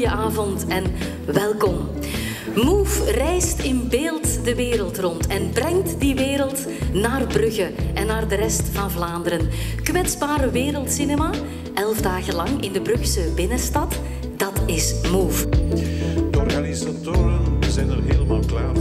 Goedenavond en welkom. Move reist in beeld de wereld rond en brengt die wereld naar Brugge en naar de rest van Vlaanderen. Kwetsbare wereldcinema, elf dagen lang in de Brugse binnenstad, dat is Move. De organisatoren zijn er helemaal klaar